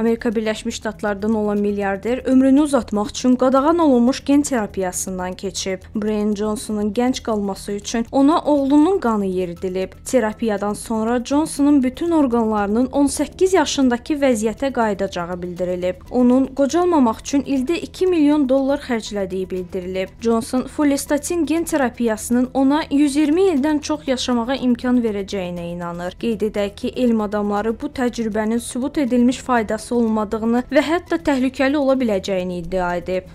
Amerika Birləşmiş Ştatlarından olan milyarder ömrünü uzatmaq üçün qadağan olunmuş gen terapiyasından keçib. Brian Johnsonun gənc qalması üçün ona oğlunun qanı yeridilib. Terapiyadan sonra Johnsonun bütün orqanlarının 18 yaşındakı vəziyyətə qayıdacağı bildirilib. Onun qocalmamaq üçün ildə 2 milyon dollar xərclədiyi bildirilib. Johnson follistatin gen terapiyasının ona 120 ildən çox yaşamağa imkan verəcəyinə inanır. Qeyd edək ki, elm adamları bu təcrübənin sübut edilmiş faydası olmadığını və hətta təhlükəli ola biləcəyini iddia edib.